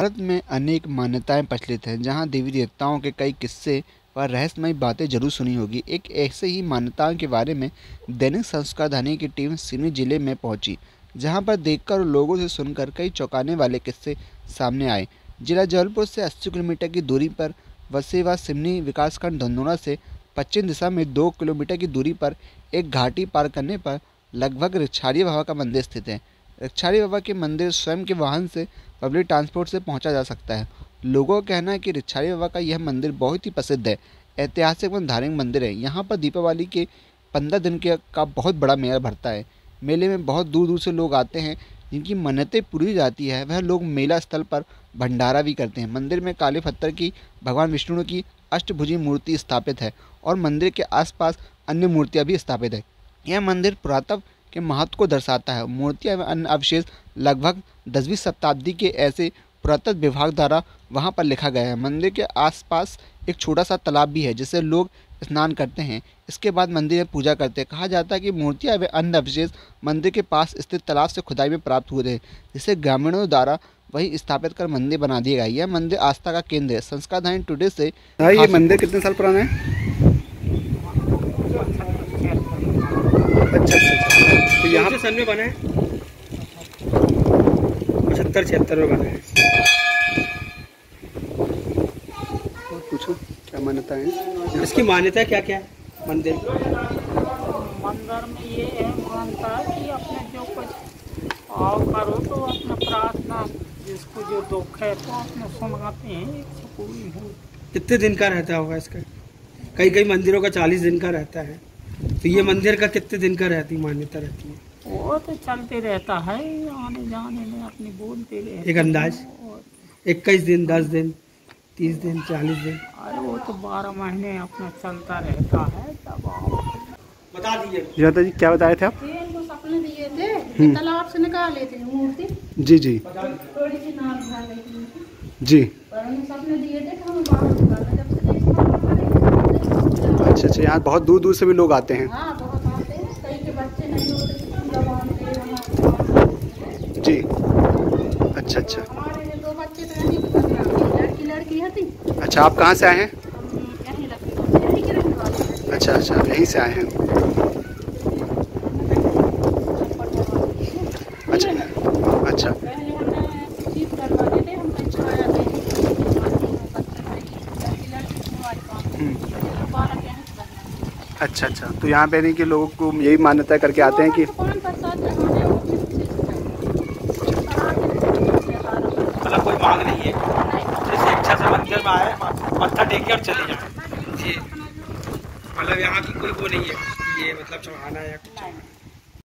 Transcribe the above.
भारत में अनेक मान्यताएँ प्रचलित हैं, जहाँ देवी देवताओं के कई किस्से व रहस्यमयी बातें ज़रूर सुनी होगी। एक ऐसे ही मान्यताओं के बारे में दैनिक संस्कार धनी की टीम सिवनी ज़िले में पहुँची, जहाँ पर देखकर लोगों से सुनकर कई चौंकाने वाले किस्से सामने आए। जिला जबलपुर से 80 किलोमीटर की दूरी पर वसे व सिवनी विकासखंड धंधोड़ा से पश्चिम दिशा में दो किलोमीटर की दूरी पर एक घाटी पार करने पर लगभग रिछारी बाबा का मंदिर स्थित है। रिछारी बाबा के मंदिर स्वयं के वाहन से पब्लिक ट्रांसपोर्ट से पहुँचा जा सकता है। लोगों का कहना है कि रिछारी बाबा का यह मंदिर बहुत ही प्रसिद्ध है। ऐतिहासिक एवं धार्मिक मंदिर है। यहाँ पर दीपावली के पंद्रह दिन के का बहुत बड़ा मेला भरता है। मेले में बहुत दूर दूर से लोग आते हैं, जिनकी मन्नतें पूरी जाती है। वह लोग मेला स्थल पर भंडारा भी करते हैं। मंदिर में काले पत्थर की, भगवान विष्णु की अष्टभुजी मूर्ति स्थापित है और मंदिर के आसपास अन्य मूर्तियाँ भी स्थापित है। यह मंदिर पुरातत्व के महत्व को दर्शाता है। मूर्तियाँ एवं अन्य अवशेष लगभग दसवीं शताब्दी के ऐसे पुरातत्व विभाग द्वारा वहाँ पर लिखा गया है। मंदिर के आसपास एक छोटा सा तालाब भी है जिसे लोग स्नान करते हैं। इसके बाद मंदिर में पूजा करते हैं। कहा जाता है कि मूर्तियाँ व अन्य अवशेष मंदिर के पास स्थित तालाब से खुदाई में प्राप्त हुए थे जिसे ग्रामीणों द्वारा वही स्थापित कर मंदिर बना दिया गया यह मंदिर आस्था का केंद्र है। संस्कार धानी टुडे से ये मंदिर कितने साल पुराना है? अच्छा अच्छा अच्छा। तो यहाँ सन में बना है? पचहत्तर छिहत्तर में बना है। पूछो क्या मान्यता है? इसकी मान्यता क्या क्या है? मंदिर। मंदिर में ये है मानता है कि अपने जो कुछ आओ करो तो अपना प्रार्थना जिसको जो दुख है तो अपने सुनाते हैं हो। कितने दिन का रहता होगा इसका? कई कई मंदिरों का चालीस दिन का रहता है। तो ये मंदिर का कितने दिन का रहती मान्यता रहती है? वो तो चलते रहता है आने जाने में अपनी बोलते रहते एक अंदाज? इक्कीस दिन दस दिन तीस दिन चालीस दिन? अरे वो तो बारह महीने अपना चलता रहता है तब बता दीजिए। जाता जी क्या बताए थे आप? ये सपने दिए थे तालाब से निकाले थे मूर्ति। जी जी। थोड़ी सी उनकी। जी। सपने दिए थे कि हम बाहर निकालना अच्छा अच्छा यहाँ बहुत दूर दूर से भी लोग आते हैं। हाँ बहुत आते कई के बच्चे नहीं होते पूरा बांधते जी। अच्छा अच्छा। तो अच्छा आप कहाँ से आए हैं? हैं। अच्छा अच्छा यहीं से आए हैं अच्छा अच्छा पहले हमने चीज़ करवा देते हम कहीं छाया थे बच्चे लड़की लड़की थी हमारे पास बारह के यहाँ से करना अच्छा अच्छा। तो यहाँ पे नहीं कि लोगों को यही मान्यता करके आते हैं कि मतलब कोई मांग नहीं है। जैसे इच्छा से मंदिर में आए मत्था टेक के और चले जाए। जी। मतलब यहाँ की कोई वो नहीं है ये मतलब चढ़ाना है या कुछ